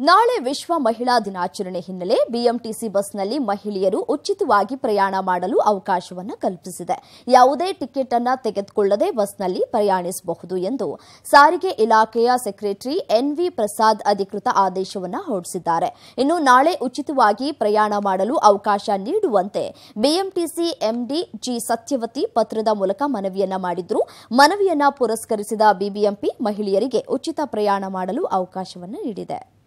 ನಾಳೆ ವಿಶ್ವ ಮಹಿಳಾ ದಿನಾಚರಣೆ ಹಿನ್ನೆಲೆ ಬಿಎಂಟಿಸಿ ಬಸ್ನಲ್ಲಿ ಮಹಿಳೆಯರು ಉಚಿತವಾಗಿ ಪ್ರಯಾಣ ಮಾಡಲು ಅವಕಾಶವನ್ನು ಕಲ್ಪಿಸಿದೆ. ಯಾವುದೇ ಟಿಕೆಟ್ ಅನ್ನು ತೆಗೆದುಕೊಳ್ಳದೆ ಬಸ್ನಲ್ಲಿ ಪ್ರಯಾಣಿಸಬಹುದು ಎಂದು ಸಾರಿಗೆ ಇಲಾಖೆಯ ಸೆಕ್ರೆಟರಿ ಎನ್ವಿ ಪ್ರಸಾದ್ ಅಧಿಕೃತ ಆದೇಶವನ್ನು ಹೊರಡಿಸಿದ್ದಾರೆ. ಇನ್ನು ನಾಳೆ ಉಚಿತವಾಗಿ ಪ್ರಯಾಣ ಮಾಡಲು ಅವಕಾಶ ನೀಡುವಂತೆ ಬಿಎಂಟಿಸಿ ಎಂಡಿ ಜಿ. ಸತ್ಯವತಿ ಪತ್ರದ ಮೂಲಕ ಮನವಿಯನ್ನ ಮಾಡಿದ್ರು. ಮನವಿಯನ್ನ ಪುರಸ್ಕರಿಸಿದ ಬಿಬಿಎಂಪಿ ಮಹಿಳೆಯರಿಗೆ ಉಚಿತ ಪ್ರಯಾಣ ಮಾಡಲು ಅವಕಾಶವನ್ನು ನೀಡಿದೆ.